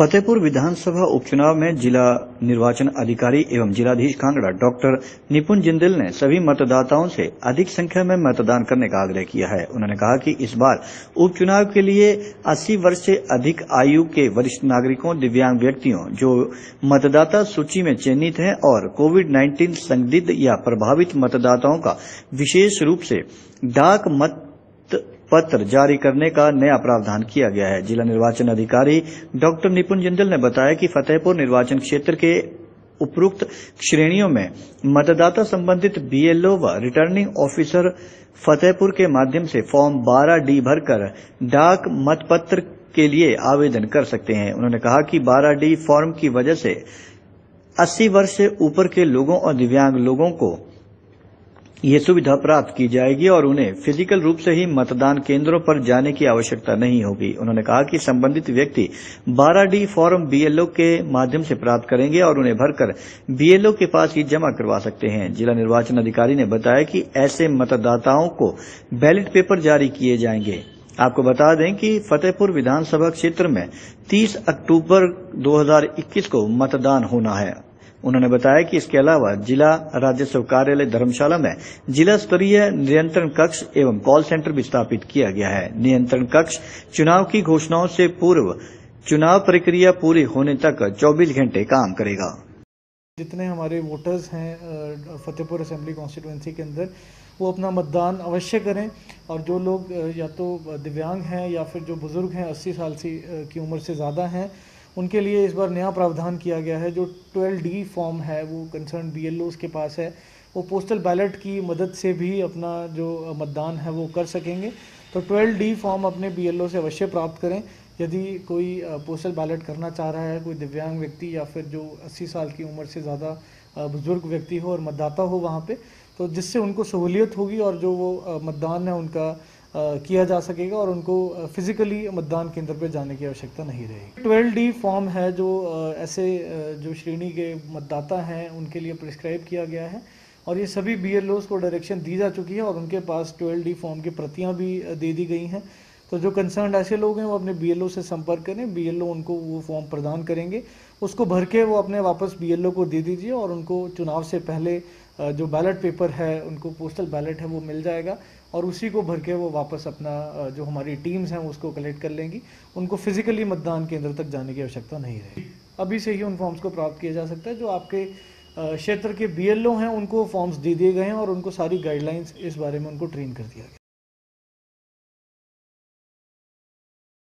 फतेहपुर विधानसभा उपचुनाव में जिला निर्वाचन अधिकारी एवं जिलाधीश कांगड़ा डॉक्टर निपुण जिंदल ने सभी मतदाताओं से अधिक संख्या में मतदान करने का आग्रह किया है। उन्होंने कहा कि इस बार उपचुनाव के लिए 80 वर्ष से अधिक आयु के वरिष्ठ नागरिकों, दिव्यांग व्यक्तियों जो मतदाता सूची में चयनित हैं और कोविड 19 संदिग्ध या प्रभावित मतदाताओं का विशेष रूप से डाक मत पत्र जारी करने का नया प्रावधान किया गया है। जिला निर्वाचन अधिकारी डॉक्टर निपुण जिंदल ने बताया कि फतेहपुर निर्वाचन क्षेत्र के उपरोक्त श्रेणियों में मतदाता संबंधित बीएलओ व रिटर्निंग ऑफिसर फतेहपुर के माध्यम से फॉर्म 12 डी भरकर डाक मतपत्र के लिए आवेदन कर सकते हैं। उन्होंने कहा कि 12 डी फॉर्म की वजह से 80 वर्ष से ऊपर के लोगों और दिव्यांग लोगों को ये सुविधा प्राप्त की जाएगी और उन्हें फ़िज़िकल रूप से ही मतदान केंद्रों पर जाने की आवश्यकता नहीं होगी। उन्होंने कहा कि संबंधित व्यक्ति 12 डी फॉर्म बीएलओ के माध्यम से प्राप्त करेंगे और उन्हें भरकर बीएलओ के पास ही जमा करवा सकते हैं। जिला निर्वाचन अधिकारी ने बताया कि ऐसे मतदाताओं को बैलेट पेपर जारी किए जाएँगे। आपको बता दें कि फतेहपुर विधानसभा क्षेत्र में 30 अक्टूबर 2021 को मतदान होना है। उन्होंने बताया कि इसके अलावा जिला राजस्व कार्यालय धर्मशाला में जिला स्तरीय नियंत्रण कक्ष एवं कॉल सेंटर भी स्थापित किया गया है। नियंत्रण कक्ष चुनाव की घोषणाओं से पूर्व चुनाव प्रक्रिया पूरी होने तक 24 घंटे काम करेगा। जितने हमारे वोटर्स हैं फतेहपुर असेंबली कॉन्स्टिट्यूंसी के अंदर, वो अपना मतदान अवश्य करें और जो लोग या तो दिव्यांग हैं या फिर जो बुज़ुर्ग हैं 80 साल से की उम्र से ज़्यादा हैं उनके लिए इस बार नया प्रावधान किया गया है, जो 12 डी फॉर्म है, वो कंसर्न बी एल के पास है। वो पोस्टल बैलेट की मदद से भी अपना जो मतदान है, वो कर सकेंगे। तो 12 डी फॉर्म अपने बीएलओ से अवश्य प्राप्त करें। यदि कोई पोस्टल बैलेट करना चाह रहा है, कोई दिव्यांग व्यक्ति या फिर जो 80 साल की उम्र से ज़्यादा बुज़ुर्ग व्यक्ति हो और मतदाता हो वहाँ पे तो जिससे उनको सहूलियत होगी और जो वो मतदान है, उनका किया जा सकेगा और उनको फिजिकली मतदान केंद्र पर जाने की आवश्यकता नहीं रहेगी। ट्वेल्व डी फॉर्म है जो ऐसे जो श्रेणी के मतदाता हैं, उनके लिए प्रिस्क्राइब किया गया है और ये सभी बी को डायरेक्शन दी जा चुकी है और उनके पास ट्वेल्व डी फॉर्म की प्रतियाँ भी दे दी गई हैं। तो जो कंसर्न ऐसे लोग हैं, वो अपने बीएलओ से संपर्क करें। बीएलओ उनको वो फॉर्म प्रदान करेंगे। उसको भर के वो अपने वापस बीएलओ को दे दीजिए और उनको चुनाव से पहले जो बैलेट पेपर है, उनको पोस्टल बैलेट है, वो मिल जाएगा। और उसी को भर के वो वापस अपना जो हमारी टीम्स हैं, उसको कलेक्ट कर लेंगी। उनको फिजिकली मतदान केंद्र तक जाने की आवश्यकता नहीं रहेगी। अभी से ही उन फॉर्म्स को प्राप्त किया जा सकता है। जो आपके क्षेत्र के BLO हैं, उनको फॉर्म्स दे दिए गए हैं और उनको सारी गाइडलाइंस इस बारे में उनको ट्रेन कर दिया गया